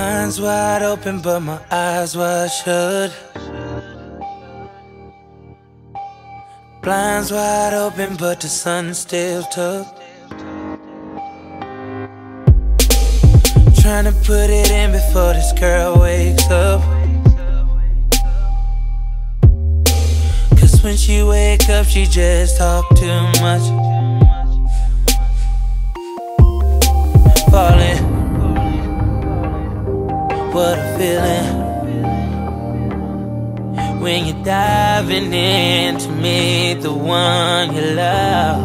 Mind's wide open, but my eyes wide shut. Blinds wide open, but the sun still tucked. Trying to put it in before this girl wakes up. Cause when she wake up, she just talk too much. Falling what a feeling when you're diving in to meet the one you love.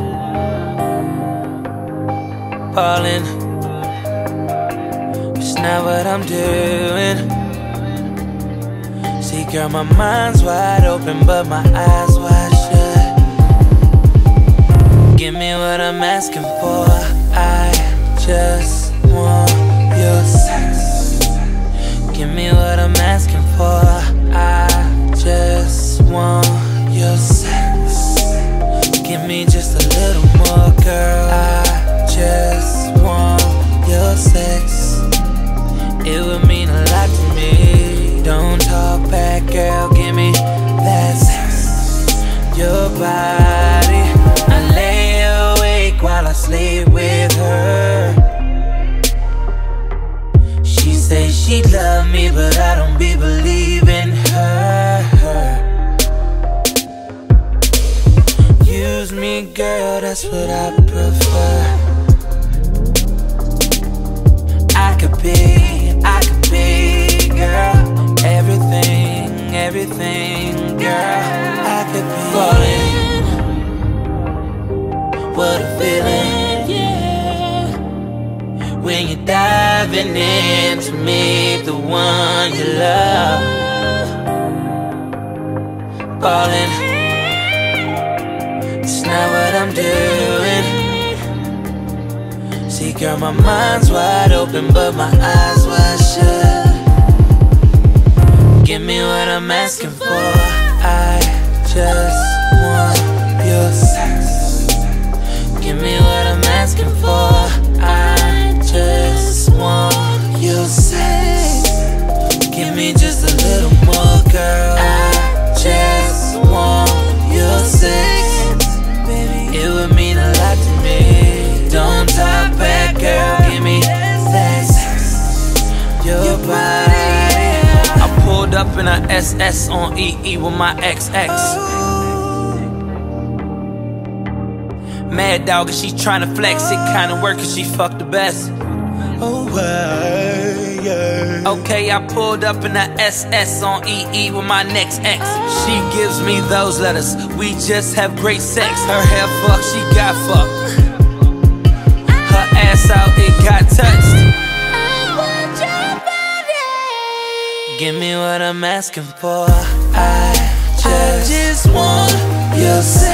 Falling, it's not what I'm doing. See, girl, my mind's wide open, but my eyes wide shut. Give me what I'm asking for. I just want. Give me what I'm asking for. I just want your sex. Give me just a little more, girl. I just want your sex. It would mean a lot to me. Don't talk back, girl. Give me that sex. Your body. I lay awake while I sleep say she love me, but I don't be believing her. Use me, girl, that's what I prefer. I could be, When you're diving in to meet the one you love. Falling, it's not what I'm doing. See, girl, my mind's wide open, but my eyes wide shut. Give me what I'm asking for. I just It would mean a lot to me. Don't talk back, girl. Give me sex. Your body. I pulled up in a SS on EE with my XX. Oh. Mad dog, and she tryna flex it. Kinda work, cause she fucked the best. Oh, why, yeah. Okay, I pulled up in a SS on EE with my next ex. She gives me those letters. We just have great sex. Her hair fucked, she got fucked. Her ass out, it got touched. Give me what I'm asking for. I just, want your.